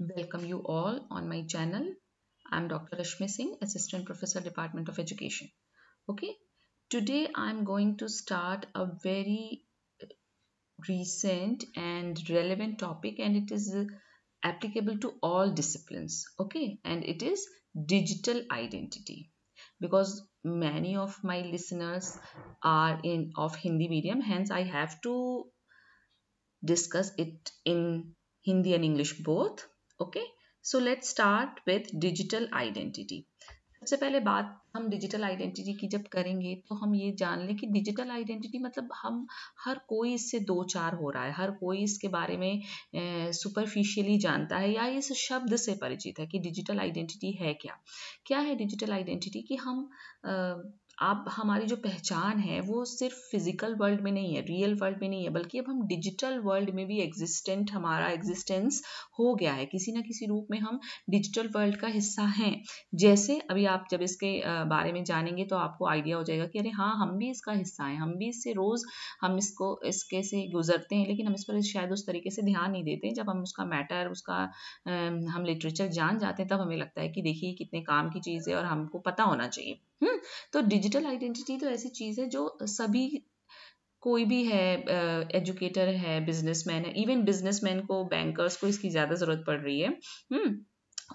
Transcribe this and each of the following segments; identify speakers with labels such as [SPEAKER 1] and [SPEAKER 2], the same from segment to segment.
[SPEAKER 1] Welcome you all on my channel. I'm Dr. Rashmi Singh, Assistant Professor, Department of Education. Okay, today I'm going to start a very recent and relevant topic, and it is applicable to all disciplines. Okay, and it is digital identity because many of my listeners are in of Hindi medium, hence I have to discuss it in Hindi and English both. Okay, so let start with digital identity सबसे पहले बात हम digital identity की जब करेंगे तो हम ये जान लें कि डिजिटल आइडेंटिटी मतलब हम हर कोई इससे दो चार हो रहा है। हर कोई इसके बारे में सुपरफिशियली जानता है या इस शब्द से परिचित है कि डिजिटल आइडेंटिटी है क्या। क्या है डिजिटल आइडेंटिटी कि हम आप, हमारी जो पहचान है, वो सिर्फ़ फ़िज़िकल वर्ल्ड में नहीं है रियल वर्ल्ड में नहीं है, बल्कि अब हम डिजिटल वर्ल्ड में भी एग्जिस्टेंट हमारा एग्जिस्टेंस हो गया है। किसी ना किसी रूप में हम डिजिटल वर्ल्ड का हिस्सा हैं। जैसे अभी आप जब इसके बारे में जानेंगे तो आपको आइडिया हो जाएगा कि अरे हाँ हम भी इसका हिस्सा हैं, हम भी इससे रोज़ हम इसको, इसके से गुजरते हैं, लेकिन हम इस पर शायद उस तरीके से ध्यान नहीं देते जब हम उसका मैटर उसका हम लिटरेचर जान जाते हैं, तब हमें लगता है कि देखिए, कितने काम की चीज़ है और हमको पता होना चाहिए। हम्म तो डिजिटल आइडेंटिटी तो ऐसी चीज़ है जो सभी कोई भी है एजुकेटर है बिजनेसमैन है इवन बिजनेसमैन को बैंकर्स को इसकी ज़्यादा ज़रूरत पड़ रही है। हम्म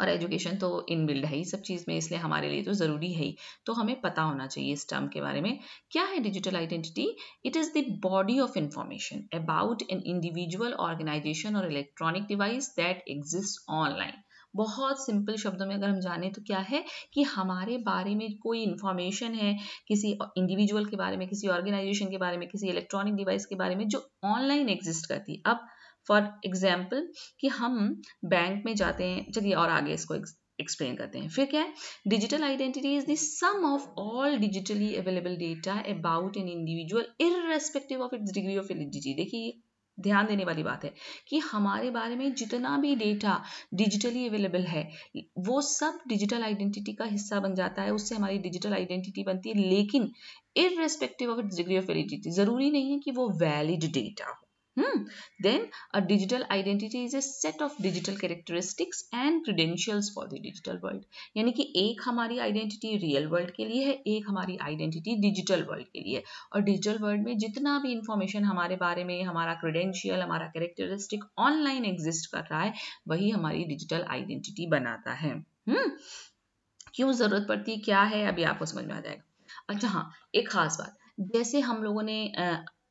[SPEAKER 1] और एजुकेशन तो इन बिल्ड है ही सब चीज़ में, इसलिए हमारे लिए तो ज़रूरी है ही। तो हमें पता होना चाहिए इस टर्म के बारे में, क्या है digital identity it is the body of information about an individual organisation और electronic device that exist online बहुत सिंपल शब्दों में अगर हम जाने तो क्या है कि हमारे बारे में कोई इन्फॉर्मेशन है किसी इंडिविजुअल के बारे में, किसी ऑर्गेनाइजेशन के बारे में, किसी इलेक्ट्रॉनिक डिवाइस के बारे में जो ऑनलाइन एग्जिस्ट करती है। अब फॉर एग्ज़ाम्पल कि हम बैंक में जाते हैं, चलिए और आगे इसको एक्सप्लेन करते हैं। फिर क्या है? Digital identity is the sum of all digitally available data about an individual irrespective of its degree of eligibility देखिए ध्यान देने वाली बात है कि हमारे बारे में जितना भी डेटा डिजिटली अवेलेबल है, वो सब डिजिटल आइडेंटिटी का हिस्सा बन जाता है, उससे हमारी डिजिटल आइडेंटिटी बनती है, लेकिन irrespective of degree of validity ज़रूरी नहीं है कि वो वैलिड डेटा हो। Hmm. Then a digital identity is a set of digital characteristics and credentials for the digital world. यानी कि एक हमारी आइडेंटिटी रियल वर्ल्ड के लिए है, एक हमारी आइडेंटिटी डिजिटल वर्ल्ड के लिए और डिजिटल वर्ल्ड में जितना भी इंफॉर्मेशन हमारे बारे में, हमारा क्रेडेंशियल हमारा कैरेक्टरिस्टिक ऑनलाइन एग्जिस्ट कर रहा है, वही हमारी डिजिटल आइडेंटिटी बनाता है hmm. क्यों ज़रूरत पड़ती है क्या है, अभी आपको समझ में आ जाएगा अच्छा हाँ एक खास बात जैसे हम लोगों ने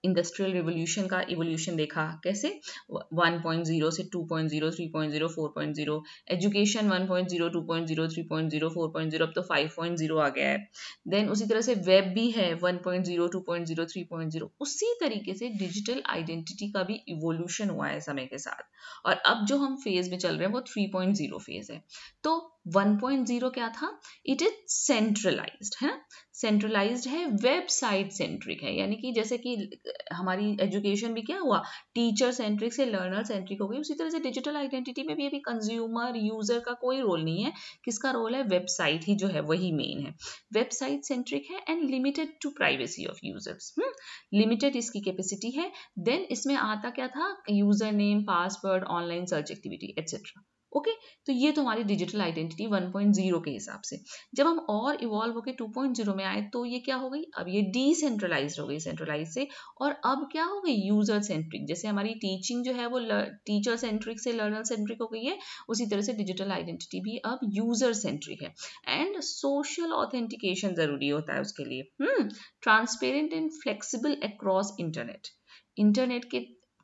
[SPEAKER 1] इंडस्ट्रियल रिवोल्यूशन का इवोल्यूशन देखा कैसे 1.0 से 2.0 3.0 4.0 एजुकेशन 1.0 2.0 3.0 4.0 अब तो 5.0 आ गया है देन उसी तरह से वेब भी है 1.0 2.0 3.0 उसी तरीके से डिजिटल आइडेंटिटी का भी इवोल्यूशन हुआ है समय के साथ और अब जो हम फ़ेज़ में चल रहे हैं वो 3.0 फ़ेज़ है तो 1.0 क्या था? इट इज़ सेंट्रलाइज्ड है सेंट्रलाइज्ड है वेबसाइट सेंट्रिक है। यानी कि जैसे कि हमारी एजुकेशन भी क्या हुआ? टीचर सेंट्रिक से लर्नर सेंट्रिक हो गई। उसी तरह से डिजिटल आइडेंटिटी में भी अभी कंज्यूमर यूज़र का कोई रोल नहीं है। किसका रोल है? वेबसाइट ही जो है, वही मेन है। वेबसाइट सेंट्रिक है and limited to privacy of users limited इसकी कैपेसिटी है। देन इसमें आता क्या था? User name password online search activity etcetera okay तो ये तो हमारी डिजिटल आइडेंटिटी 1.0 के हिसाब से। जब हम और इवॉल्व होकर 2.0 में आए तो ये क्या हो गई? अब ये डिसेंट्रलाइज हो गई सेंट्रलाइज से। और अब क्या हो गई? यूज़र सेंट्रिक जैसे हमारी टीचिंग जो है, वो टीचर सेंट्रिक से लर्नर सेंट्रिक हो गई है, उसी तरह से डिजिटल आइडेंटिटी भी अब यूज़र सेंट्रिक है। एंड सोशल ऑथेंटिकेशन ज़रूरी होता है उसके लिए। Transparent and flexible across internet internet के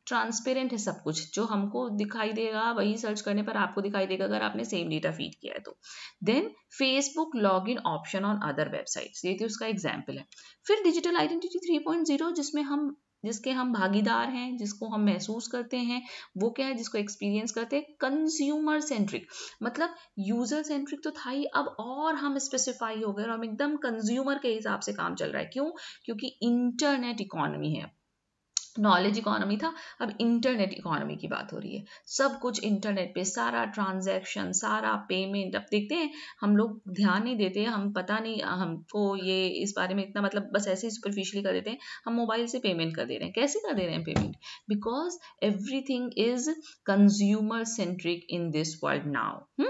[SPEAKER 1] ट्रांसपेरेंट है सब कुछ, जो हमको दिखाई देगा, वही सर्च करने पर आपको दिखाई देगा, अगर आपने सेम डेटा फ़ीड किया है तो। Then Facebook log in option on other websites ये थी उसका एग्ज़ाम्पल है। फिर डिजिटल आइडेंटिटी 3.0 जिसमें हम, जिसके हम भागीदार हैं, जिसको हम महसूस करते हैं, वो क्या है, जिसको एक्सपीरियंस करते हैं कंज्यूमर सेंट्रिक मतलब यूज़र सेंट्रिक तो था ही, अब और हम स्पेसिफाई हो गए और हम एकदम कंज्यूमर के हिसाब से काम चल रहा है। क्यों? क्योंकि इंटरनेट इकोनॉमी है। नॉलेज इकोनॉमी था, अब इंटरनेट इकोनॉमी की बात हो रही है। सब कुछ इंटरनेट पे, सारा ट्रांजैक्शन सारा पेमेंट अब देखते हैं, हम लोग ध्यान नहीं देते, हम पता नहीं हमको ये इस बारे में इतना मतलब बस ऐसे ही सुपरफिशियली कर देते हैं, हम मोबाइल से पेमेंट कर दे रहे हैं। कैसे कर दे रहे हैं payment because everything is consumer centric in this world now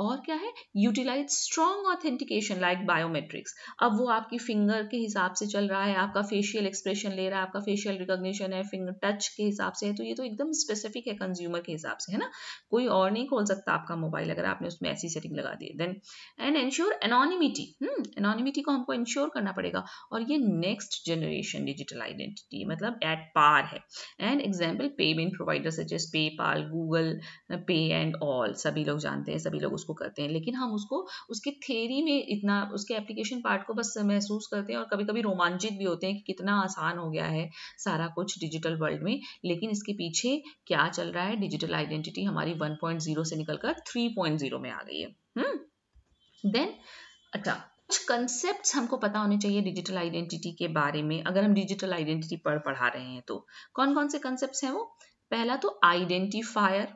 [SPEAKER 1] और क्या है? Utilise strong authentication like biometrics अब वो आपकी फिंगर के हिसाब से चल रहा है, आपका फेशियल एक्सप्रेशन ले रहा है, आपका फेशियल रिकॉग्निशन है फिंगर टच के हिसाब से है तो ये तो एकदम स्पेसिफिक है कंज्यूमर के हिसाब से, है ना? कोई और नहीं खोल सकता आपका मोबाइल अगर आपने उसमें ऐसी सेटिंग लगा दी then and ensure anonymity anonymity को हमको इंश्योर करना पड़ेगा, और ये नेक्स्ट जनरेशन डिजिटल आइडेंटिटी मतलब एट पार है and example payment provider suggest PayPal Google Pay and all सभी लोग जानते हैं, सभी लोग उसको करते हैं, लेकिन हम उसको, उसके थेरी में इतना, उसके एप्लीकेशन पार्ट को बस महसूस करते हैं, और कभी कभी रोमांचित भी होते हैं कि कितना आसान हो गया है सारा कुछ डिजिटल वर्ल्ड में, लेकिन इसके पीछे क्या चल रहा है? डिजिटल आइडेंटिटी हमारी 1.0 से निकलकर 3.0 में आ गई है। हम्म? देन अच्छा कुछ कंसेप्ट हमको पता होने चाहिए डिजिटल आइडेंटिटी के बारे में। अगर हम डिजिटल आइडेंटिटी पढ़ पढ़ा रहे हैं तो कौन कौन से कंसेप्ट हैं वो? पहला तो आइडेंटिफायर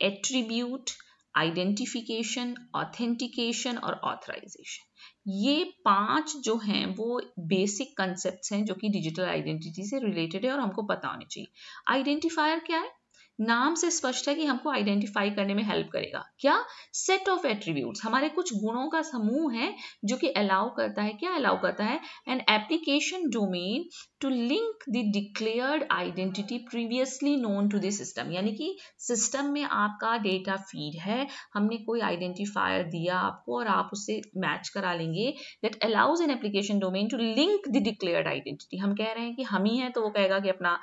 [SPEAKER 1] एट्रीब्यूट आइडेंटिफिकेशन ऑथेंटिकेशन और ऑथराइजेशन ये पाँच जो हैं, वो बेसिक कंसेप्ट हैं जो कि डिजिटल आइडेंटिटी से रिलेटेड है और हमको पता होनी चाहिए। आइडेंटिफायर क्या है? नाम से स्पष्ट है कि हमको आइडेंटिफाई करने में हेल्प करेगा। क्या? सेट ऑफ़ एट्रीब्यूट्स हमारे कुछ गुणों का समूह है जो कि अलाउ करता है। क्या अलाउ करता है? An application domain to link the declared identity previously known to the system यानी कि सिस्टम में आपका डेटा फ़ीड है, हमने कोई आइडेंटिफायर दिया आपको और आप उससे मैच करा लेंगे। That allows an application domain to link the declared identity हम कह रहे हैं कि हम ही हैं तो वो कहेगा कि अपना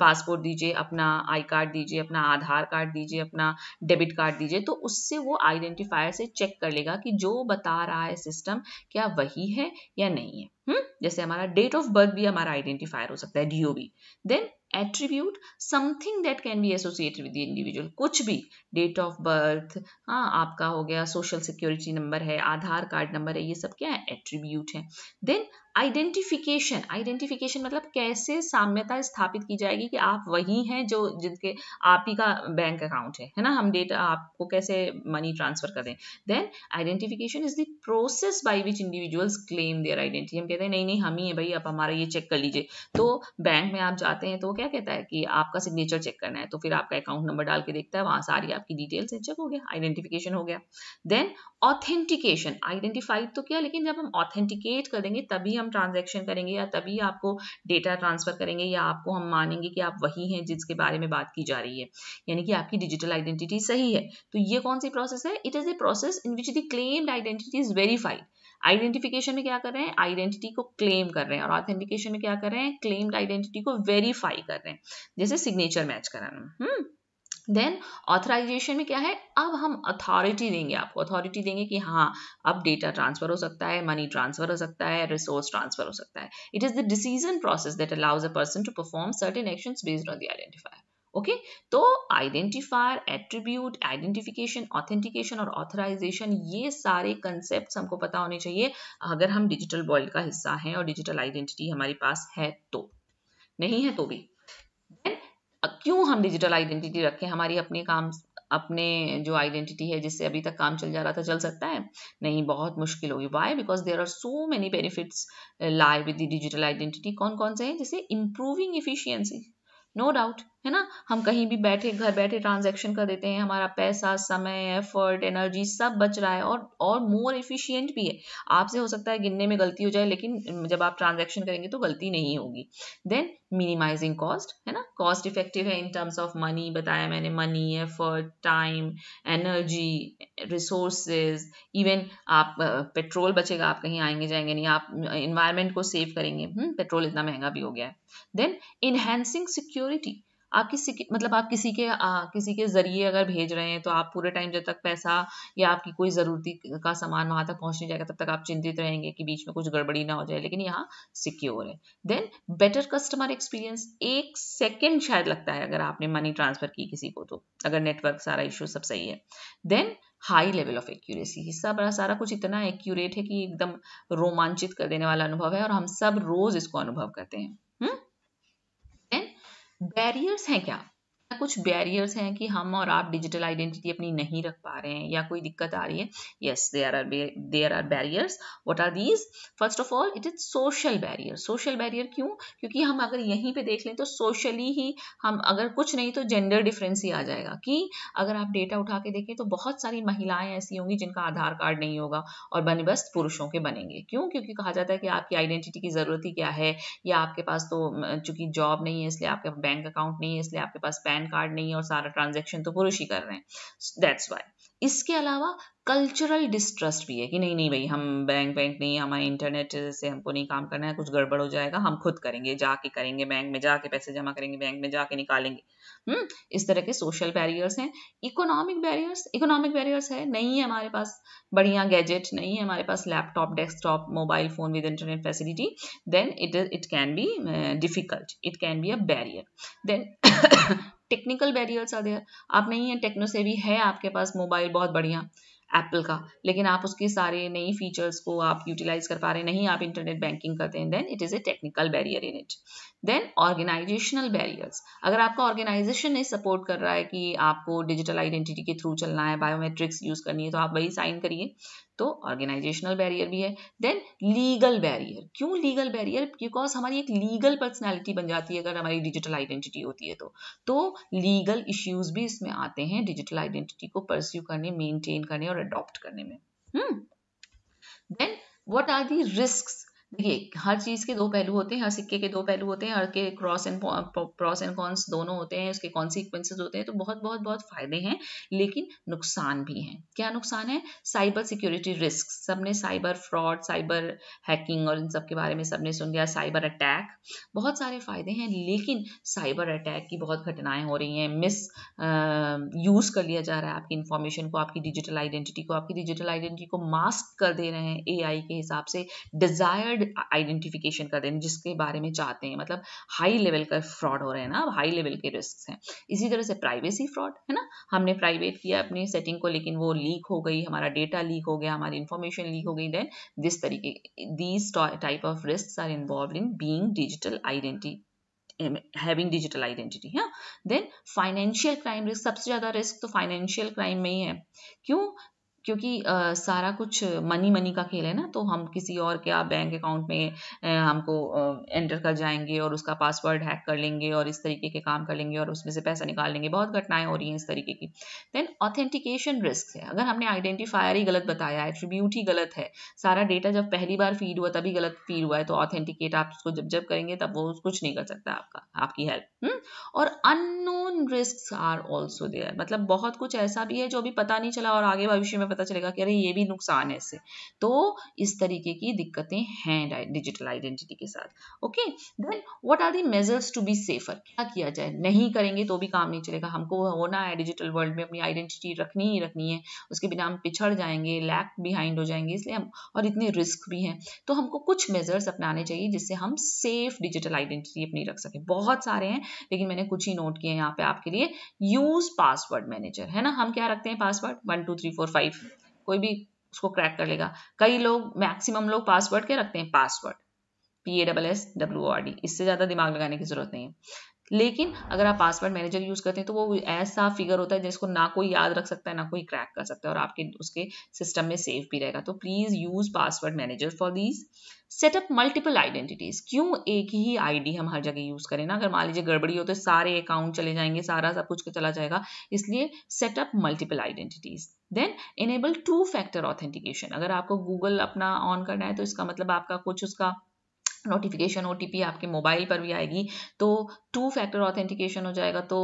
[SPEAKER 1] पासपोर्ट दीजिए, अपना आई कार्ड दीजिए, अपना आधार कार्ड दीजिए, अपना डेबिट कार्ड दीजिए तो उससे वो आइडेंटिफायर से चेक कर लेगा कि जो बता रहा है सिस्टम क्या वही है या नहीं हुँ? हम्म? जैसे हमारा डेट ऑफ़ बर्थ भी हमारा आइडेंटिफायर हो सकता है DOB then attribute something that can be associated with individual कुछ भी डेट ऑफ़ बर्थ हाँ आपका हो गया सोशल सिक्योरिटी नंबर है, आधार कार्ड नंबर है, ये सब क्या है? एट्रीब्यूट है। देन आइडेंटिफिकेशन आइडेंटिफिकेशन मतलब कैसे साम्यता स्थापित की जाएगी कि आप वही हैं जो जिनके, आप ही का बैंक अकाउंट है है ना? हम डेटा आपको कैसे मनी ट्रांसफ़र कर दें then identification is the process by which individuals claim their identity हम कहते हैं, नहीं नहीं, हम ही है भाई, आप हमारा ये चेक कर लीजिए। तो बैंक में आप जाते हैं तो वो क्या कहता है कि आपका सिग्नेचर चेक करना है तो फिर आपका अकाउंट नंबर डाल के देखता है, वहाँ सारी आपकी डिटेल्स है चेक हो गया आइडेंटिफिकेशन हो गया। देन ऑथेंटिकेशन आइडेंटिफाइड तो क्या, लेकिन जब हम ऑथेंटिकेट कर देंगे तभी हम ट्रांजेक्शन करेंगे या तभी आपको डेटा ट्रांसफ़र करेंगे या आपको हम मानेंगे कि आप वही हैं जिसके बारे में बात की जा रही है। यानी कि आपकी डिजिटल आइडेंटिटी सही है। तो ये कौन सी प्रोसेस है? It is a process in which the claimed identity is verified identification में क्या कर रहे हैं? आइडेंटिटी को क्लेम कर रहे हैं। और ऑथेंटिकेशन में क्या कर रहे हैं? क्लेम्ड आइडेंटिटी को वेरीफाई कर रहे हैं। जैसे सिग्नेचर मैच कराना। हम्म। देन ऑथराइजेशन में क्या है? अब हम अथॉरिटी देंगे आपको। अथॉरिटी देंगे कि हाँ अब डेटा ट्रांसफ़र हो सकता है मनी ट्रांसफ़र हो सकता है रिसोर्स ट्रांसफ़र हो सकता है। It is the decision process that allows a person to perform certain actions based on the identifier okay तो आइडेंटिफायर एट्रीब्यूट आइडेंटिफिकेशन ऑथेंटिकेशन और ऑथराइजेशन ये सारे कंसेप्ट हमको पता होने चाहिए। अगर हम डिजिटल वर्ल्ड का हिस्सा हैं और डिजिटल आइडेंटिटी हमारे पास है तो। नहीं है तो भी। क्यों हम डिजिटल आइडेंटिटी रखें? हमारी अपने काम, अपने जो आइडेंटिटी है, जिससे अभी तक काम चल जा रहा था, चल सकता है? नहीं, बहुत मुश्किल होगी। Why because there are so many benefits lie with the digital identity कौन कौन से हैं? जैसे इंप्रूविंग इफिशियंसी नो डाउट है ना? हम कहीं भी बैठे घर बैठे ट्रांजेक्शन कर देते हैं हमारा पैसा समय एफर्ट एनर्जी सब बच रहा है और और मोर इफिशियंट भी है। आपसे हो सकता है गिनने में गलती हो जाए लेकिन जब आप ट्रांजेक्शन करेंगे तो गलती नहीं होगी। देन मिनिमाइजिंग कॉस्ट है ना? कॉस्ट इफ़ेक्टिव है इन टर्म्स ऑफ़ मनी बताया मैंने money effort time energy resources even आप पेट्रोल बचेगा आप कहीं आएँगे जाएँगे नहीं आप इन्वायरमेंट को सेव करेंगे। पेट्रोल हम्म, इतना महँगा भी हो गया है। देन इनहेंसिंग सिक्योरिटी आप किसी मतलब आप किसी के आ, किसी के ज़रिए अगर भेज रहे हैं तो आप पूरे टाइम जब तक पैसा या आपकी कोई ज़रूरती का सामान वहाँ तक पहुँच नहीं जाएगा तब तक आप चिंतित रहेंगे कि बीच में कुछ गड़बड़ी ना हो जाए लेकिन यहाँ सिक्योर है। देन बेटर कस्टमर एक्सपीरियंस एक सेकेंड शायद लगता है अगर आपने मनी ट्रांसफ़र की किसी को तो अगर नेटवर्क सारा इशू सब सही है। Then high level of accuracy सब सारा कुछ इतना एक्यूरेट है कि एकदम रोमांचित कर देने वाला अनुभव है और हम सब रोज इसको अनुभव करते हैं। बैरियर्स हैं क्या? कुछ बैरियर्स हैं कि हम और आप डिजिटल आइडेंटिटी अपनी नहीं रख पा रहे हैं या कोई दिक्कत आ रही है? Yes there are there are barriers what are these first of all it is social barrier social barrier क्यों? क्योंकि हम अगर यहीं पे देख लें तो सोशली ही हम, अगर कुछ नहीं तो जेंडर डिफरेंस ही आ जाएगा कि अगर आप डेटा उठा के देखें तो बहुत सारी महिलाएँ ऐसी होंगी जिनका आधार कार्ड नहीं होगा और बनिबस्त पुरुषों के बनेंगे। क्यों? क्योंकि कहा जाता है कि आपकी आइडेंटिटी की ज़रूरत ही क्या है? या आपके पास तो चूँकि जॉब नहीं है इसलिए आपके बैंक अकाउंट नहीं है, इसलिए आपके पास पैन पैन कार्ड नहीं है और सारा ट्रांजेक्शन तो पुरुष ही कर रहे हैं। दैट्स वाई इसके अलावा कल्चरल डिस्ट्रस्ट भी है कि नहीं नहीं भाई, हम बैंक बैंक नहीं, हमारे इंटरनेट से हमको नहीं काम करना है, कुछ गड़बड़ हो जाएगा, हम खुद करेंगे, जाके करेंगे बैंक में, जाके पैसे जमा करेंगे बैंक में, जाके निकालेंगे। हम्म इस तरह के सोशल बैरियर्स हैं। इकोनॉमिक बैरियर्स इकोनॉमिक बैरियर्स है, नहीं है हमारे पास बढ़िया गैजेट नहीं है हमारे पास laptop desktop mobile phone with internet facility then it it can be difficult it can be a barrier then technical barriers are there आप नहीं है टेक्नो से भी है आपके पास मोबाइल बहुत बढ़िया एप्पल का। लेकिन आप उसके सारे नई फीचर्स को आप यूटिलाइज कर पा रहे नहीं आप इंटरनेट बैंकिंग करते हैं then it is a technical barrier in it then organisational barriers अगर आपका ऑर्गेनाइजेशन नहीं सपोर्ट कर रहा है कि आपको डिजिटल आइडेंटिटी के थ्रू चलना है बायोमेट्रिक्स यूज़ करनी है तो आप वही साइन करिए। तो ऑर्गेनाइजेशनल बैरियर भी है। देन लीगल बैरियर क्यों लीगल बैरियर बिकॉज़ हमारी एक लीगल पर्सनैलिटी बन जाती है अगर हमारी डिजिटल आइडेंटिटी होती है तो। तो लीगल इश्यूज़ भी इसमें आते हैं डिजिटल आइडेंटिटी को परस्यू करने मेंटेन करने और अडॉप्ट करने में। Then what are the risk देखिए, हर चीज़ के दो पहलू होते हैं, हर सिक्के के दो पहलू होते हैं, हर के cross and pros and cons दोनों होते हैं, उसके कॉन्सिक्वेंसेज होते हैं तो बहुत बहुत बहुत फ़ायदे हैं, लेकिन नुकसान भी हैं। क्या नुकसान है? साइबर सिक्योरिटी रिस्क सबने साइबर फ्रॉड साइबर हैकिंग और इन सब के बारे में सबने सुन लिया साइबर अटैक बहुत सारे फ़ायदे हैं, लेकिन साइबर अटैक की बहुत घटनाएँ हो रही हैं मिस यूज़ कर लिया जा रहा है आपकी इन्फॉर्मेशन को, आपकी डिजिटल आइडेंटिटी को, आपकी डिजिटल आइडेंटिटी को मास्क कर दे रहे हैं एआई के हिसाब से डिजायर्ड आइडेंटिफिकेशन कर दें जिसके बारे में चाहते हैं। मतलब हाई लेवल का फ्रॉड हो रहे हैं ना, अब हाई लेवल के रिस्क हैं। इसी तरह से प्राइवेसी फ्रॉड है ना? हमने प्राइवेट किया अपनी सेटिंग को, लेकिन वो लीक हो गई, हमारा डेटा लीक हो गया, हमारी इन्फॉर्मेशन लीक हो गई देन दिस तरीके these type of risk are involve in being digital identity having digital identity है? देन फाइनेंशियल क्राइम रिस्क सबसे ज़्यादा रिस्क तो फाइनेंशियल क्राइम में ही है। क्यों? क्योंकि आ, सारा कुछ मनी मनी का खेल है ना तो हम किसी और के आप बैंक अकाउंट में आ, हमको एंटर कर जाएँगे और उसका पासवर्ड हैक कर लेंगे और इस तरीके के काम कर लेंगे और उसमें से पैसा निकाल लेंगे। बहुत घटनाएँ हो रही हैं इस तरीके की। देन ऑथेंटिकेशन रिस्क है। अगर हमने आइडेंटिफायर ही गलत बताया एट्रीब्यूट ही गलत है सारा डेटा जब पहली बार फ़ीड हुआ तभी गलत फ़ीड हुआ है तो ऑथेंटिकेट आप उसको जब जब करेंगे तब वो कुछ नहीं कर सकता आपका आपकी हेल्प? और unknown risk are also there मतलब बहुत कुछ ऐसा भी है जो अभी पता नहीं चला और आगे भविष्य में पता चलेगा कि अरे, ये भी नुकसान है इससे। तो इस तरीके की दिक्कतें हैं डिजिटल आइडेंटिटी के साथ। Okay then what are the measures to be safer क्या किया जाए? नहीं करेंगे तो भी काम नहीं चलेगा। हमको होना है डिजिटल वर्ल्ड में अपनी आइडेंटिटी रखनी ही रखनी है। उसके बिना हम पिछड़ जाएँगे लैक बिहाइंड हो जाएँगे, इसलिए हम, और इतने रिस्क भी हैं। तो हमको कुछ मेजर्स अपनाने चाहिए जिससे हम सेफ़ डिजिटल आइडेंटिटी अपनी रख सकें। बहुत सारे हैं, लेकिन मैंने कुछ ही नोट किए हैं यहाँ पे आपके लिए। यूज़ पासवर्ड मैनेजर है ना? हम क्या रखते हैं password one two three four five कोई भी उसको क्रैक कर लेगा। कई लोग मैक्सिमम लोग पासवर्ड के रखते हैं, password. P A double S W R D इससे ज़्यादा दिमाग लगाने की ज़रूरत नहीं है। लेकिन अगर आप पासवर्ड मैनेजर यूज़ करते हैं तो वो ऐसा फिगर होता है जिसको ना कोई याद रख सकता है, ना कोई क्रैक कर सकता है और आपके उसके सिस्टम में सेव भी रहेगा। तो please use password manager for these setup multiple identities क्यों एक ही आईडी हम हर जगह यूज़ करें ना? अगर मान लीजिए गड़बड़ी हो तो सारे अकाउंट चले जाएँगे, सारा सब कुछ चला जाएगा। इसलिए setup multiple identities then enable two factor authentication अगर आपको गूगल अपना ऑन करना है तो इसका मतलब आपका कुछ उसका नोटिफिकेशन ओटीपी आपके मोबाइल पर भी आएगी तो टू फैक्टर ऑथेंटिकेशन हो जाएगा तो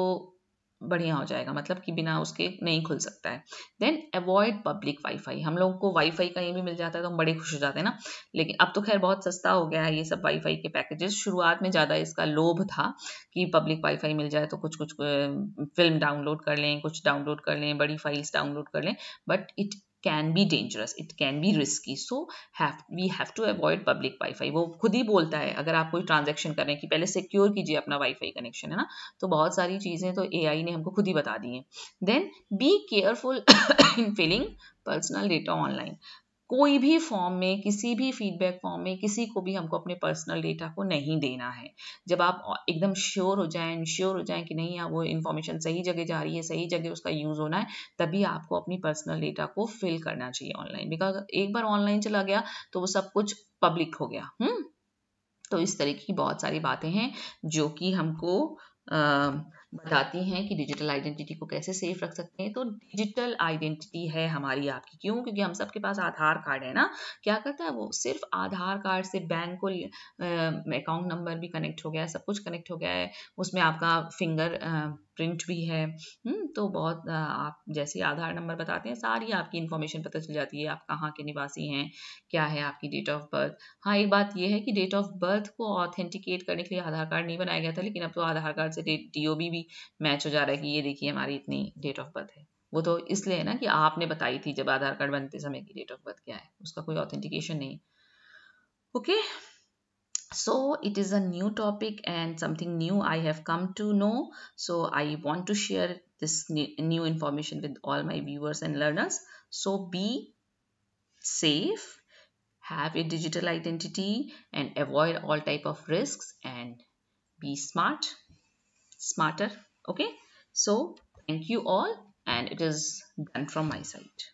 [SPEAKER 1] बढ़िया हो जाएगा मतलब कि बिना उसके नहीं खुल सकता है। देन अवॉइड पब्लिक वाईफाई हम लोगों को वाईफाई कहीं भी मिल जाता है तो हम बड़े खुश हो जाते हैं ना। लेकिन अब तो खैर बहुत सस्ता हो गया है ये सब वाईफाई के पैकेजेस शुरुआत में ज़्यादा इसका लोभ था कि पब्लिक वाईफाई मिल जाए तो कुछ कुछ फ़िल्म डाउनलोड कर लें, कुछ डाउनलोड कर लें, बड़ी फाइल्स डाउनलोड कर लें but it can be dangerous it can be risky so have, we have to avoid public wifi. वो खुद ही बोलता है, अगर आप कोई ट्रांजेक्शन कर कि पहले सिक्योर कीजिए अपना वाईफाई कनेक्शन है ना? तो बहुत सारी चीज़ें तो AI ने हमको खुद ही बता दी हैं। Then be careful in filling personal data online कोई भी फॉर्म में, किसी भी फीडबैक फॉर्म में, किसी को भी हमको अपने पर्सनल डेटा को नहीं देना है। जब आप एकदम श्योर हो जाएँ श्योर हो जाएँ कि नहीं आप वो इन्फॉर्मेशन सही जगह जा रही है, सही जगह उसका यूज़ होना है, तभी आपको अपनी पर्सनल डेटा को फिल करना चाहिए ऑनलाइन बिकॉज़ एक बार ऑनलाइन चला गया तो वो सब कुछ पब्लिक हो गया। हम्म? तो इस तरह की बहुत सारी बातें हैं, जो कि हमको बताती हैं कि डिजिटल आइडेंटिटी को कैसे सेफ़ रख सकते हैं। तो डिजिटल आइडेंटिटी है हमारी आपकी। क्यों? क्योंकि हम सबके पास आधार कार्ड है ना। क्या करता है वो? सिर्फ़ आधार कार्ड से बैंक को अकाउंट नंबर भी कनेक्ट हो गया है, सब कुछ कनेक्ट हो गया है। उसमें आपका फिंगर प्रिंट भी है हम्म, तो बहुत आप जैसे आधार नंबर बताते हैं सारी आपकी इन्फॉर्मेशन पता चल जाती है आप कहाँ के निवासी हैं क्या है आपकी डेट ऑफ़ बर्थ हाँ एक बात यह है कि डेट ऑफ़ बर्थ को ऑथेंटिकेट करने के लिए आधार कार्ड नहीं बनाया गया था लेकिन अब तो आधार कार्ड से डी भी मैच हो जा रहा है कि ये देखिए हमारी इतनी डेट ऑफ़ बर्थ है वो तो इसलिए है ना कि आपने बताई थी जब आधार कार्ड बनते समय की डेट ऑफ़ बर्थ क्या है उसका कोई ऑथेंटिकेशन नहीं okay okay? So it is a new topic and something new i have come to know. So i want to share this new information with all my viewers and learners. So be safe have a digital identity and avoid all type of risks and be smart smarter okay? So thank you all and it is done from my side